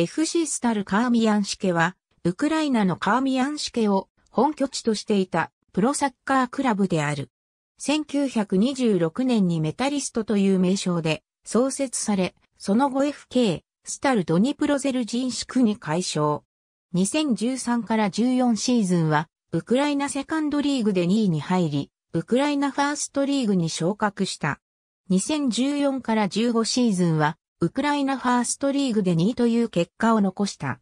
FC スタルカーミアンシケは、ウクライナのカーミアンシケを本拠地としていたプロサッカークラブである。1926年にメタリストという名称で創設され、その後 FK、スタルドニプロゼルジンシクに改称。2013から14シーズンは、ウクライナセカンドリーグで2位に入り、ウクライナファーストリーグに昇格した。2014から15シーズンは、ウクライナファーストリーグで2位という結果を残した。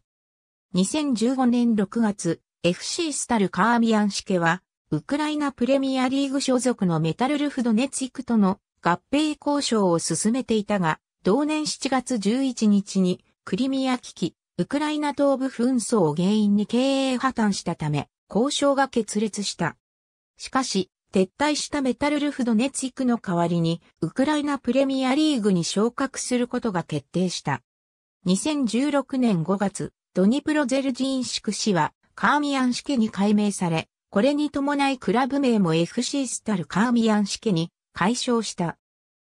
2015年6月、FC スタルカーミアンシケは、ウクライナプレミアリーグ所属のメタルルフドネツィクとの合併交渉を進めていたが、同年7月11日にクリミア危機、ウクライナ東部紛争を原因に経営破綻したため、交渉が決裂した。しかし、撤退したメタルルフドネツィクの代わりに、ウクライナプレミアリーグに昇格することが決定した。2016年5月、ドニプロゼルジンシク市は、カーミアンシケに改名され、これに伴いクラブ名も FC スタルカーミアンシケに解消した。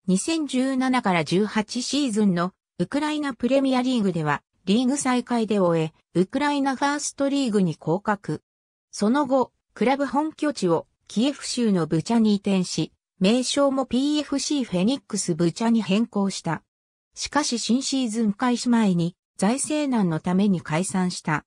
2017から18シーズンのウクライナプレミアリーグではリーグ再開で終え、ウクライナファーストリーグに降格。その後、クラブ本拠地をキエフ州のブチャに移転し、名称も PFC フェニックスブチャに変更した。しかし新シーズン開始前に財政難のために解散した。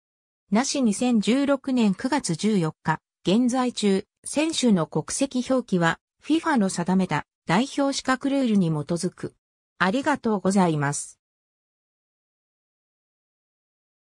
なし2016年9月14日、現在中、選手の国籍表記は FIFA の定めた代表資格ルールに基づく。ありがとうございます。